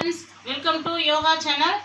Friends welcome to yoga channel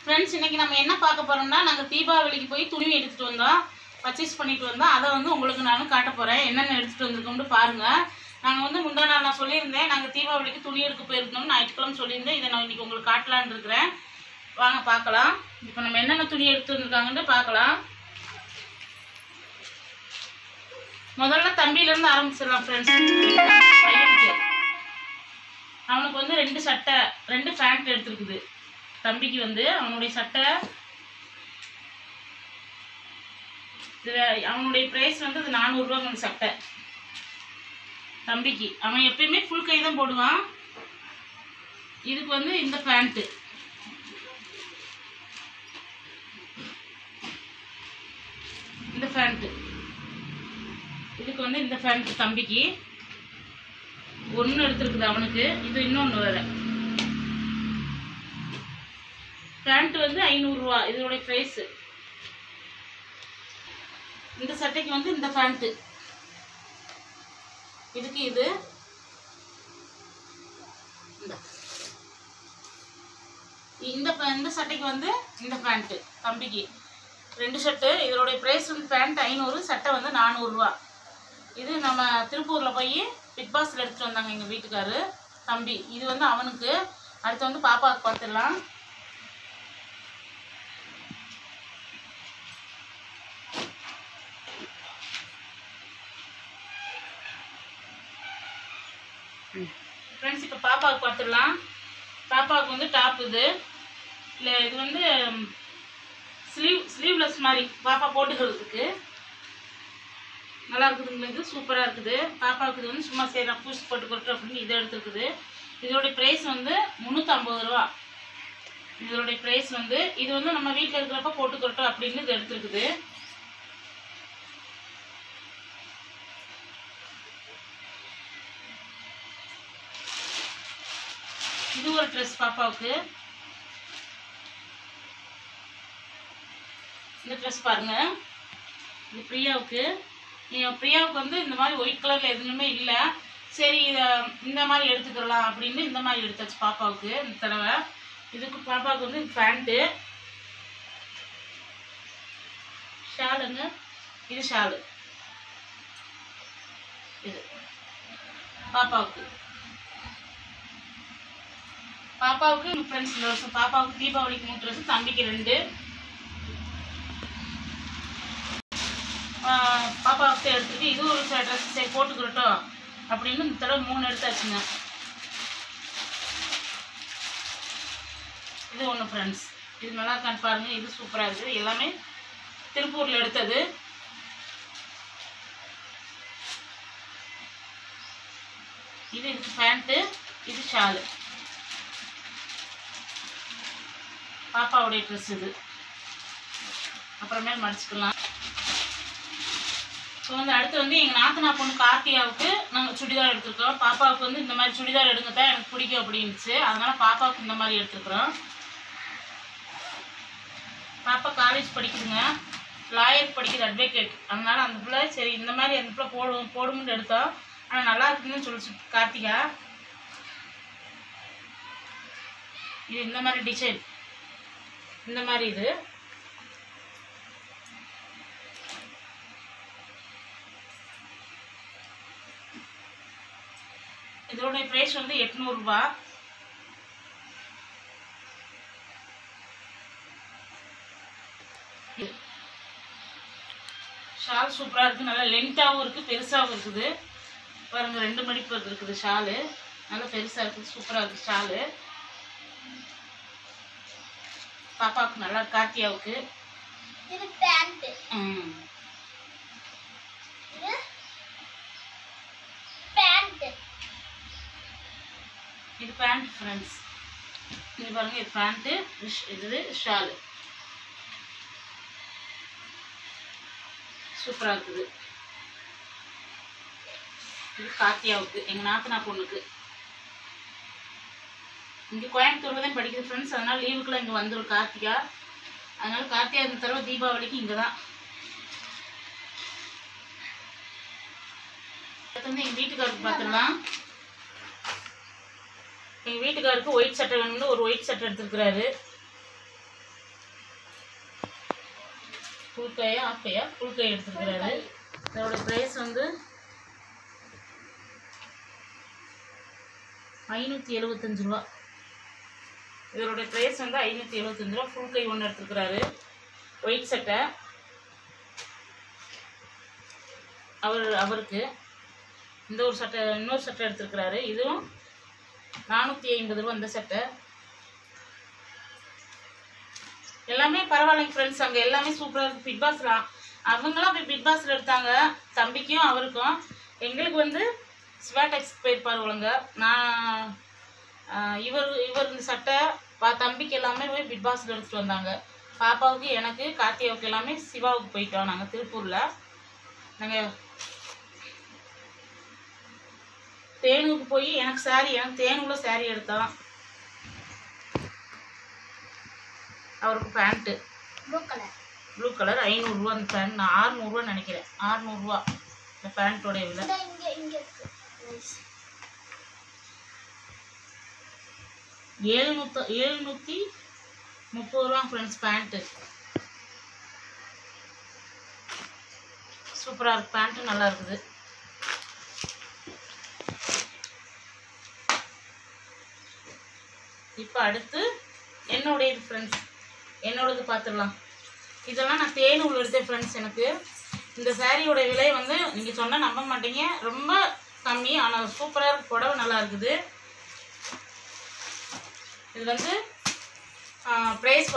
friends இன்னைக்கு நம்ம என்ன பார்க்க போகிறோம்னா நாங்கள் தீபாவளிக்கு போய் துணி எடுத்துகிட்டு வந்தோம். பர்ச்சேஸ் பண்ணிட்டு வந்தோம். அதை வந்து உங்களுக்கு நான் காட்ட போகிறேன் என்னென்ன எடுத்துகிட்டு வந்திருக்கோம்னு பாருங்கள் நாங்கள் வந்து முந்தா நாள் நான் சொல்லியிருந்தேன். நாங்கள் தீபாவளிக்கு துணி எடுக்க போயிருந்தோம்னு ஞாயிற்றுக்கிழமை சொல்லியிருந்தேன். இதை நான் இன்னைக்கு உங்களுக்கு காட்டலான்னு இருக்கிறேன். வாங்க பார்க்கலாம். இப்போ நம்ம என்னென்ன துணி எடுத்து வந்திருக்காங்கன்னு பார்க்கலாம். முதல்ல தம்பியிலேருந்து ஆரம்பிச்சிடலாம் ஃப்ரெண்ட்ஸ் பையனுக்கு. ரெண்டு சட்டை ரெண்டு பேண்ட் எடுத்துருக்குது. தம்பிக்கு வந்து அவனுடைய சட்டை அவனுடைய ப்ரைஸ் வந்து அது நானூறுரூவா அந்த சட்டை. தம்பிக்கு. அவன் எப்பயுமே ஃபுல் கை தான் போடுவான். இதுக்கு வந்து இந்த பேண்ட்டு இந்த பேண்ட்டு இதுக்கு வந்து இந்த ஃபேண்ட்டு தம்பிக்கு. ஒன்று எடுத்துருக்குது அவனுக்கு இது இன்னொன்று வேற. பேண்ட் வந்து ஐநூறுரூவா இதனுடைய ப்ரைஸு இந்த சட்டைக்கு வந்து இந்த பேண்ட்டு இதுக்கு இது. இந்த. இந்த இந்த சட்டைக்கு வந்து இந்த பேண்ட்டு தம்பிக்கு. ரெண்டு ஷர்ட்டு இதனுடைய ப்ரைஸ் வந்து பேண்ட் ஐநூறு சட்டை வந்து நானூறுரூவா இது நம்ம திருப்பூரில் போய் பிக் பாஸில் எடுத்துகிட்டு வந்தாங்க எங்கள் வீட்டுக்காரு தம்பி. இது வந்து அவனுக்கு. அடுத்து வந்து பாப்பாவுக்கு பார்த்துடலாம் ஃப்ரெண்ட்ஸ் இப்போ பாப்பாவுக்கு பார்த்துடலாம் பாப்பாவுக்கு வந்து டாப் இது. இல்லை இது வந்து ஸ்லீவ் ஸ்லீவ்லெஸ் மாதிரி பாப்பா போட்டுக்கிறதுக்கு. நல்லா இருக்குதுங்க இது சூப்பராக இருக்குது. பாப்பாவுக்கு இது வந்து சும்மா சரி பூசி போட்டு கொடுக்குறோம் அப்படின்னு இது எடுத்துருக்குது. இதோடைய ப்ரைஸ் வந்து முந்நூற்றம்பது ரூபா. இதோடைய ப்ரைஸ் வந்து இது வந்து நம்ம வீட்டில் இருக்கிறப்ப போட்டுக்கிறோம் அப்படின்னு இது எடுத்துருக்குது. இது ஒரு ட்ரெஸ் பாப்பாவுக்கு. இந்த ட்ரெஸ் பாருங்க. இது பிரியாவுக்கு. நீங்கள் பிரியாவுக்கு வந்து இந்த மாதிரி ஒயிட் கலரில் எதுவுமே இல்லை. சரி இதை இந்த மாதிரி எடுத்துக்கலாம் அப்படின்னு இந்த மாதிரி எடுத்தாச்சு பாப்பாவுக்கு இந்த தடவை. இதுக்கு பாப்பாவுக்கு வந்து பேண்ட்டு ஷாலுங்க இது ஷாலு இது. பாப்பாவுக்கு. பாப்பாவுக்கு ஃப்ரெண்ட்ஸ் இந்த வருஷம் பாப்பாவுக்கு தீபாவளிக்கு மூணு வருஷம் தம்பிக்கு ரெண்டு. பாப்பாவுக்கு எடுத்துட்டு இது ஒரு ட்ரெஸ் சரி போட்டுக்கிறட்டும். அப்படின்னு இந்த தடவை மூணு எடுத்தாச்சுங்க. இது ஒன்று ஃப்ரெண்ட்ஸ் இது நல்லா இருக்கான்னு பாருங்க. இது சூப்பராக இருக்குது எல்லாமே திருப்பூரில் எடுத்தது. இது இதுக்கு பேண்ட்டு இது ஷாலு பாப்பாவுடைய ட்ரெஸ் இது. அப்புறமே மடிச்சுக்கலாம். இப்போ வந்து அடுத்து வந்து எங்கள் நாத்தனா பொண்ணு கார்த்தியாவுக்கு நாங்கள் சுடிதார் எடுத்துருக்கோம் பாப்பாவுக்கு வந்து இந்த மாதிரி சுடிதார் எடுங்க தான் எனக்கு பிடிக்கும் அப்படின்ச்சு அதனால் பாப்பாவுக்கு இந்த மாதிரி எடுத்துருக்குறோம். பாப்பா காலேஜ் படிக்குதுங்க. லாயர் படிக்குது அட்வொகேட் அதனால் அந்த பிள்ளை சரி இந்த மாதிரி அந்த பிள்ளை போடுவோம் போடும்னு எடுத்தோம். ஆனால் நல்லா இருக்குதுன்னு சொல்லிச்சு கார்த்திகா. இது இந்த மாதிரி டிசைன் இந்த மாதிரி இது. இதோட ப்ரைஸ் வந்து எட்நூறுபா. ஷால் சூப்பராக இருக்குது நல்லா லென்த்தாகவும் இருக்குது பெருசாகவும் இருக்குது. பாருங்க ரெண்டு மடிப்பு இருக்குது ஷாலு. நல்லா பெருசாக இருக்குது சூப்பராக இருக்குது ஷாலு. பாப்பாவுக்கு நல்லா கார்த்தியாவுக்கு. இது பேண்ட் ம். இது பேண்ட் இது பேண்ட் ஃப்ரெண்ட்ஸ் இது பாருங்க இது பேண்ட்டு இது ஷாலு சூப்பராக இருக்குது. இது காத்தியாவுக்கு எங்கள் நாத்தனா பொண்ணுக்கு. இங்கே கோயம்புத்தூரில் தான் படிக்குது ஃப்ரெண்ட்ஸ் அதனால லீவுக்குலாம் இங்கே வந்துடும் கார்த்திகா. அதனால கார்த்திகா இந்த தடவை தீபாவளிக்கு இங்கே தான். அடுத்து வந்து எங்கள் வீட்டுக்காரருக்கு பார்த்துடலாம். எங்கள் வீட்டுக்காருக்கு ஒயிட் சட்டை வேணும்னு ஒரு ஒயிட் சட்டை எடுத்துருக்கிறாரு. ஃபுல் கையா ஆஃப் கையா ஃபுல் கை எடுத்துருக்கிறாரு. இதோட ப்ரைஸ் வந்து ஐநூற்றி எழுபத்தஞ்சு ரூபா. இதோடய ப்ரைஸ் வந்து ஐநூற்றி எழுபத்தஞ்சு ரூபா. ஃபுல் கை ஒன்று எடுத்துருக்கிறாரு. ஒயிட் சட்டை. அவர் அவருக்கு இந்த ஒரு சட்டை இன்னொரு சட்டை எடுத்துருக்கிறாரு. இதுவும் நானூற்றி ஐம்பது ரூபா அந்த சட்டை எல்லாமே பரவாயில்லைங்க ஃப்ரெண்ட்ஸ் அங்கே எல்லாமே சூப்பராக இருக்குது பிக் பாஸில் அவங்களாம் போய் பிக் பாஸில் எடுத்தாங்க. தம்பிக்கும் அவருக்கும். எங்களுக்கு வந்து ஸ்வேடெக்ஸ் போயிருப்பார் ஒழுங்க. நான் இவர் இவர் இந்த சட்டை பா தம்பிக்கு எல்லாமே போய் பிக் பாஸில் எடுத்துகிட்டு வந்தாங்க. பாப்பாவுக்கு எனக்கு கார்த்தியாவுக்கு எல்லாமே சிவாவுக்கு போயிட்டோம் நாங்கள் திருப்பூரில். நாங்கள் தேனுக்கு போய் எனக்கு saree எனக்கு தேனுக்குள்ள saree எடுத்தோம் அவருக்கு pant blue colour blue colour ஐநூறுரூவா அந்த பேண்ட் நான் ஆறுநூறுவா நினைக்கிறேன். ஆறுநூறுவா இந்த பேண்ட்டோடைய விலை. ஏழ்நூத்த ஏழ்நூற்றி முப்பது ரூபா ஃப்ரெண்ட்ஸ் பேண்ட்டு சூப்பராக இருக்கு. பேண்ட்டு நல்லா இருக்குது. இப்போ அடுத்து என்னுடைய ஃப்ரெண்ட்ஸ் என்னோடது பார்த்துடலாம் இதெல்லாம் நான் தேனூல் எடுத்தேன் ஃப்ரெண்ட்ஸ் எனக்கு. இந்த சாரியோட விலை வந்து நீங்கள் சொன்னால் நம்ப மாட்டீங்க. ரொம்ப கம்மி ஆனால் சூப்பராக புடவை நல்லா இருக்குது. இது வந்து ப்ரைஸ்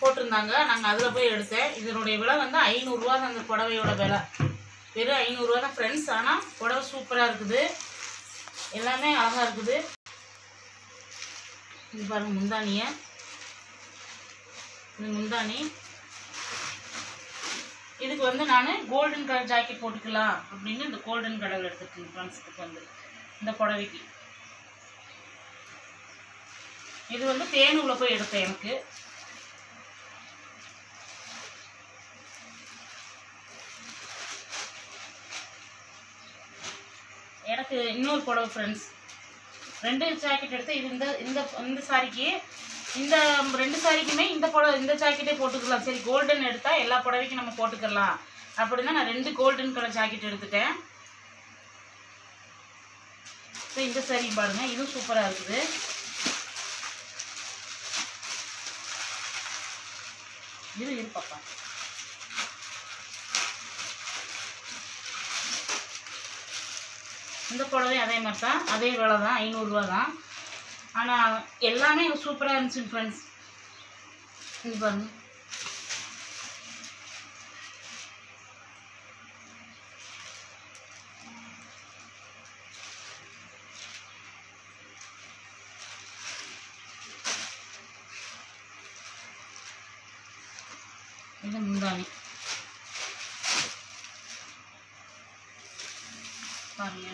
போட்டிருந்தாங்க. நாங்கள் அதில் போய் எடுத்தேன். இதனுடைய விலை வந்து ஐநூறுரூவா தான் அந்த புடவையோட விலை. வெறும் ஐநூறுரூவா தான் ஃப்ரெண்ட்ஸ் ஆனால் புடவை சூப்பராக இருக்குது. எல்லாமே அழகாக இருக்குது. இது பாருங்க முந்தானியை. இந்த முந்தானி. இதுக்கு வந்து நான் கோல்டன் கலர் ஜாக்கெட் போட்டுக்கலாம் அப்படின்னு இந்த கோல்டன் கலர் எடுத்துருக்கேன் ஃப்ரெண்ட்ஸுக்கு வந்து இந்த புடவைக்கு. இது வந்து தேனூர்ல போய் எடுத்தேன் எனக்கு. எனக்கு இன்னொரு புடவை ஃப்ரெண்ட்ஸ் ரெண்டு ஜாக்கெட் எடுத்து இது இந்த இந்த இந்த சாரிக்கு இந்த ரெண்டு சாரிக்குமே இந்த புடவை இந்த ஜாக்கெட்டே போட்டுக்கலாம். சரி கோல்டன் எடுத்தால் எல்லா புடவைக்கும் நம்ம போட்டுக்கலாம். அப்படின்னா நான் ரெண்டு கோல்டன் கலர் ஜாக்கெட் எடுத்துட்டேன். ஸோ இந்த சாரி பாருங்க இதுவும் சூப்பராக இருக்குது. இது இருப்பாப்பா இந்த புடவையும் அதே மாதிரி தான் அதே விலை தான் ஐநூறுரூவா தான். ஆனால் எல்லாமே சூப்பராக இருந்துச்சு ஃப்ரெண்ட்ஸ் இது பாருங்க. இது முந்தானி பாருங்க.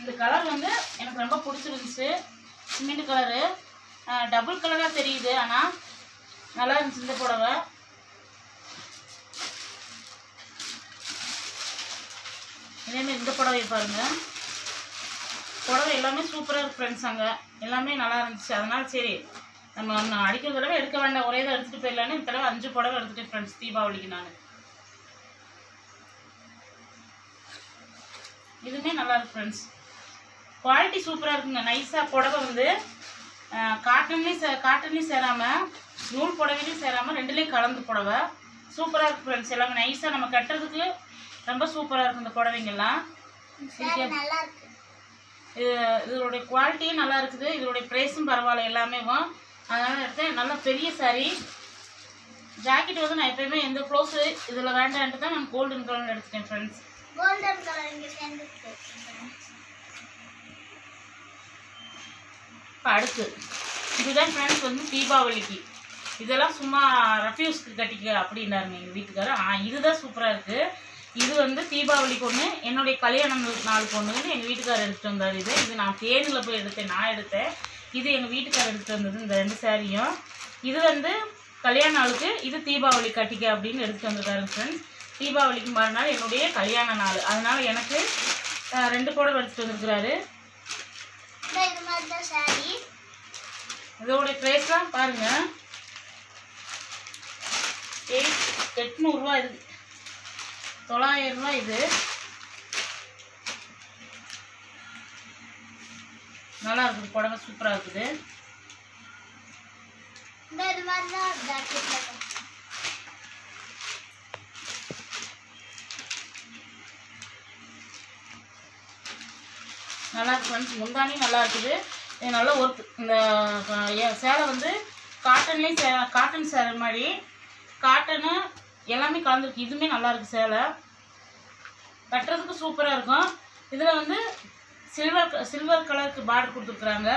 இந்த கலர் வந்து எனக்கு ரொம்ப பிடிச்சிருந்துச்சு. சிமெண்ட் கலரு டபுள் கலராக தெரியுது ஆனால் நல்லா இருந்துச்சு இந்த புடவை. இதேமாதிரி இந்த புடவை பாருங்க. புடவை எல்லாமே சூப்பராக இருக்கு ஃப்ரெண்ட்ஸ் அங்கே. எல்லாமே நல்லா இருந்துச்சு. அதனால சரி நம்ம ஒன்று அடிக்கிற தடவை எடுக்க வேண்டாம். ஒரே தான் எடுத்துகிட்டு போயிடலான்னு இந்த தடவை அஞ்சு புடவை எடுத்துட்டேன் ஃப்ரெண்ட்ஸ் தீபாவளிக்கு நான். இதுவுமே நல்லா இருக்கு ஃப்ரெண்ட்ஸ் குவாலிட்டி சூப்பராக இருக்குங்க. நைஸாக புடவை வந்து காட்டன்லேயும் சே காட்டன்லேயும் சேராமல் நூல் புடவைலையும் சேராமல் ரெண்டுலேயும் கலந்து புடவை. சூப்பராக இருக்கு ஃப்ரெண்ட்ஸ் எல்லாமே நைஸாக நம்ம கட்டுறதுக்கு ரொம்ப சூப்பராக இருக்கும் இந்த புடவைங்கெல்லாம் இதோடைய குவாலிட்டியும் நல்லா இருக்குது. இதோடைய ப்ரைஸும் பரவாயில்ல. எல்லாமே அதனால் எடுத்தேன். நல்ல பெரிய saree. ஜாக்கெட் வந்து நான் எப்பயுமே எந்த க்ளோஸு இதில் வேண்டான்ட்டு தான் நான் கோல்டன் கலர் எடுத்துட்டேன் ஃப்ரெண்ட்ஸ் கோல்டன் கலர் இங்க சேர்ந்துருக்கு. இப்போ அடுத்து. இதுதான் ஃப்ரெண்ட்ஸ் வந்து தீபாவளிக்கு. இதெல்லாம் சும்மா ரஃப்யூஸ்க்கு கட்டிக்க அப்படின்னாருங்க எங்கள் வீட்டுக்காரர். ஆ இதுதான் சூப்பராக இருக்குது இது வந்து தீபாவளிக்கு ஒன்று என்னுடைய கல்யாணம் நாளுக்கு ஒன்று எங்கள் வீட்டுக்காரர் எடுத்துகிட்டு வந்தார் இது. இது நான் தேனில் போய் எடுத்தேன் நான் எடுத்தேன். இது எங்கள் வீட்டுக்காரர் எடுத்துகிட்டு வந்தது இந்த ரெண்டு சாரியும் இது வந்து கல்யாண நாளுக்கு இது தீபாவளி கட்டிக்க அப்படின்னு எடுத்துகிட்டு வந்திருக்காரு ஃப்ரெண்ட்ஸ் தீபாவளிக்கு மறுநாள் என்னுடைய கல்யாண நாள். அதனால எனக்கு ரெண்டு புடவை எடுத்துட்டு வந்திருக்கிறாரு. இதோட ப்ரைஸ்லாம் பாருங்க. எயிட் எட்நூறுரூவா இது. தொள்ளாயிரம் ரூபாய் இது. நல்லா இருக்குது புடவை சூப்பராக இருக்குது நல்லா இருக்கு ஃப்ரெண்ட்ஸ் முந்தானி நல்லா இருக்குது இது நல்ல ஒர்க் இந்த சேலை வந்து காட்டன்லேயும் சே காட்டன் சேலை மாதிரி. காட்டனு எல்லாமே கலந்துருக்கு. இதுவுமே நல்லா இருக்கு சேலை. கட்டுறதுக்கு சூப்பராக இருக்கும் இதில் வந்து சில்வர் சில்வர் கலருக்கு பார்டர் கொடுத்துருக்குறாங்க.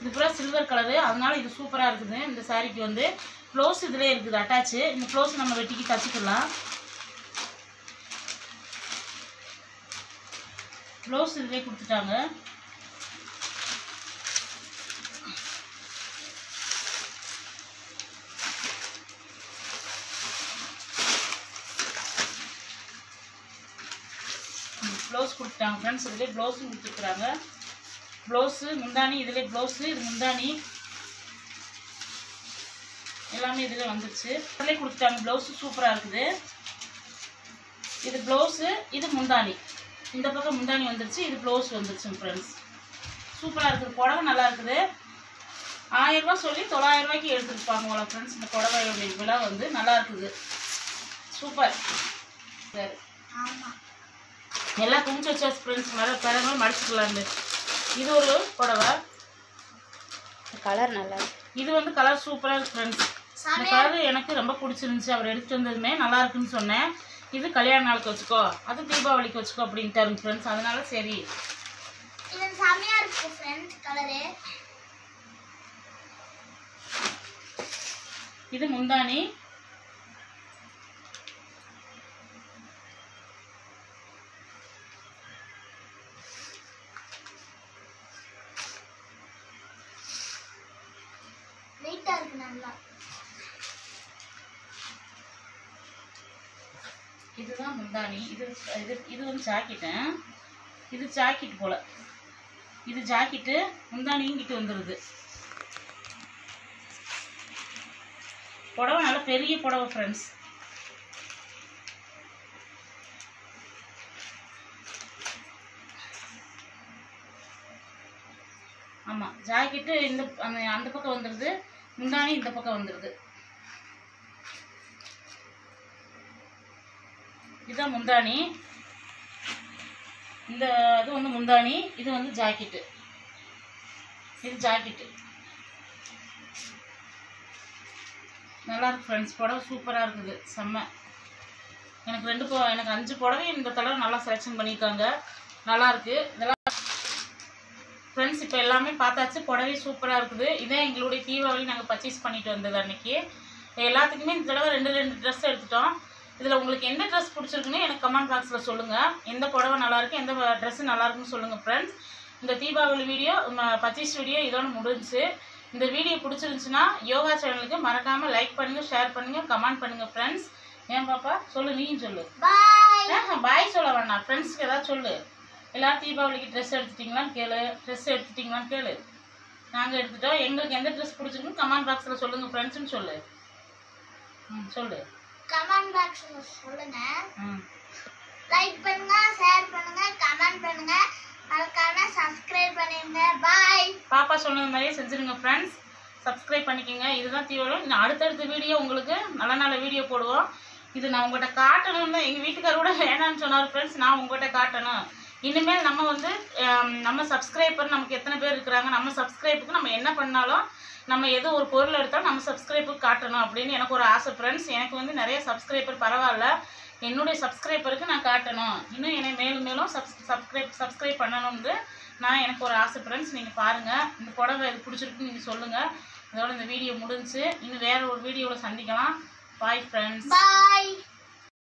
இது பூரா சில்வர் கலரு அதனால இது சூப்பராக இருக்குது. இந்த சாரீக்கு வந்து ப்ளவுஸ் இதிலே இருக்குது அட்டாச்சு இந்த ப்ளவுஸ் நம்ம வெட்டிக்கு தச்சுக்கலாம். ப்ளவுஸ் இதிலே கொடுத்துட்டாங்க. ப்ளவுஸ் கொடுத்துட்டாங்க ஃப்ரெண்ட்ஸ் இதிலே ப்ளவுஸும் கொடுத்துருக்குறாங்க. ப்ளவுஸு முந்தானி இதிலே ப்ளவுஸு இது முந்தானி எல்லாமே இதில் வந்துச்சு. இதிலே கொடுத்துட்டாங்க. ப்ளவுஸு சூப்பராக இருக்குது. இது ப்ளவுஸு இது முந்தானி இந்த பக்கம் முந்தானி வந்துருச்சு இது ப்ளவுஸ் வந்துருச்சு ஃப்ரெண்ட்ஸ் சூப்பராக இருக்குது. புடவை நல்லா இருக்குது. ஆயிரம் சொல்லி தொள்ளாயிரம் ரூபாய்க்கு எடுத்துருப்பாங்க உங்களை ஃப்ரெண்ட்ஸ் இந்த புடவையோடைய விழா வந்து நல்லா இருக்குது. சூப்பர் சரி. ஆமாம் எல்லாம் குமிச்சு வச்சாச்சு ஃப்ரெண்ட்ஸ் மேலே பிறகு மடிச்சுக்கலான்னு இது ஒரு புடவை. கலர் நல்லா இது வந்து கலர் சூப்பராக இருக்கு ஃப்ரெண்ட்ஸ் இந்த கலர் எனக்கு ரொம்ப பிடிச்சிருந்துச்சு. அவர் எடுத்துட்டு வந்ததுமே நல்லா இருக்குன்னு சொன்னேன். இது கல்யாண நாளுக்கு வச்சுக்கோ. அது தீபாவளிக்கு வச்சுக்கோ அப்படின்ட்டாருங்க ஃப்ரெண்ட்ஸ் அதனால சரி. இது செம்மையா இருக்கு ஃப்ரெண்ட் கலரு இது முந்தானி நீட்டா இருக்கு நல்லா இதுதான் முந்தானி. இது இது இது வந்து ஜாக்கெட்டு இது ஜாக்கெட் போல. இது ஜாக்கெட்டு முந்தானியும் கிட்ட வந்துடுது புடவை நல்ல பெரிய புடவை ஃப்ரெண்ட்ஸ் ஆமாம் ஜாக்கெட்டு இந்த அந்த அந்த பக்கம் வந்துடுது முந்தானி இந்த பக்கம் வந்துடுது இதுதான் முந்தானி இந்த இது வந்து முந்தானி இது வந்து ஜாக்கெட்டு. இது ஜாக்கெட்டு. நல்லா இருக்கு ஃப்ரெண்ட்ஸ் புடவை சூப்பராக இருக்குது. செம்ம. எனக்கு ரெண்டு பொ எனக்கு அஞ்சு புடவையும் இந்த தடவை நல்லா செலெக்ஷன் பண்ணியிருக்காங்க. நல்லாயிருக்கு இதெல்லாம் ஃப்ரெண்ட்ஸ் இப்போ எல்லாமே பார்த்தாச்சு. புடவை சூப்பராக இருக்குது. இதான் எங்களுடைய தீபாவளி நாங்கள் பர்ச்சேஸ் பண்ணிட்டு வந்தது அன்னைக்கு. எல்லாத்துக்குமே இந்த தடவை ரெண்டு ரெண்டு ட்ரெஸ் எடுத்துட்டோம். இதில் உங்களுக்கு எந்த ட்ரெஸ் பிடிச்சிருக்குன்னு எனக்கு கமெண்ட் பாக்ஸில் சொல்லுங்கள் எந்த புடவை நல்லாயிருக்கு எந்த ட்ரெஸ்ஸு நல்லாயிருக்குன்னு சொல்லுங்கள் ஃப்ரெண்ட்ஸ் இந்த தீபாவளி வீடியோ பர்ச்சேஸ் வீடியோ இதோட முடிஞ்சுச்சு இந்த வீடியோ பிடிச்சிருந்துச்சுன்னா யோகா சேனலுக்கு மறக்காமல் லைக் பண்ணுங்கள் ஷேர் பண்ணுங்கள் கமெண்ட் பண்ணுங்கள் ஃப்ரெண்ட்ஸ் ஏன் பாப்பா? சொல்லு நீயும் சொல்லு. பாய் சொல்ல வேணாம். ஃப்ரெண்ட்ஸ்க்கு ஏதாவது சொல்லு. எல்லாரும் தீபாவளிக்கு ட்ரெஸ் எடுத்துட்டிங்களான்னு கேளு. ட்ரெஸ் எடுத்துட்டிங்களான்னு கேளு. நாங்கள் எடுத்துட்டோம். எங்களுக்கு எந்த ட்ரெஸ் பிடிச்சிருக்குன்னு கமெண்ட் பாக்ஸில் சொல்லுங்கள் ஃப்ரெண்ட்ஸ்னு சொல்லு. ம் சொல்லு. கமெண்ட் பாக்ஸ்ல சொல்லுங்க. லைக் பண்ணுங்க ஷேர் பண்ணுங்க கமெண்ட் பண்ணுங்க. மறக்காம சப்ஸ்கிரைப் பண்ணிருங்க. பாய் பாப்பா சொன்னது மாதிரியே செஞ்சுருங்க ஃப்ரெண்ட்ஸ் சப்ஸ்கிரைப் பண்ணிக்கோங்க. இதுதான் தீவிரம். இன்னும் அடுத்தடுத்த வீடியோ உங்களுக்கு நல்ல நல்ல வீடியோ போடுவோம். இது நான் உங்கள்கிட்ட காட்டணும்னு எங்கள் வீட்டுக்கார கூட வேணாம்னு சொன்னார் ஃப்ரெண்ட்ஸ் நான் உங்கள்கிட்ட காட்டணும். இனிமேல் நம்ம வந்து நம்ம சப்ஸ்கிரைபர் நமக்கு எத்தனை பேர் இருக்கிறாங்க நம்ம சப்ஸ்கிரைபுக்கு நம்ம என்ன பண்ணாலும் நம்ம எது ஒரு பொருள் எடுத்தாலும் நம்ம சப்ஸ்கிரைபுக்கு காட்டணும் அப்படின்னு எனக்கு ஒரு ஆசை ஃப்ரெண்ட்ஸ் எனக்கு வந்து நிறைய சப்ஸ்கிரைபர் பரவாயில்ல. என்னுடைய சப்ஸ்கிரைபருக்கு நான் காட்டணும். இன்னும் என்னை மேலும் மேலும் சப்ஸ் சப்ஸ்கிரைப் சப்ஸ்கிரைப் பண்ணணும்னு நான் எனக்கு ஒரு ஆசை ஃப்ரெண்ட்ஸ் நீங்கள் பாருங்கள் இந்த புடவை இது பிடிச்சிருக்குன்னு நீங்கள் சொல்லுங்கள் இதோட இந்த வீடியோ முடிஞ்சுச்சு இன்னும் வேறு ஒரு வீடியோவில் சந்திக்கலாம். Bye friends bye